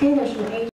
接的是 A。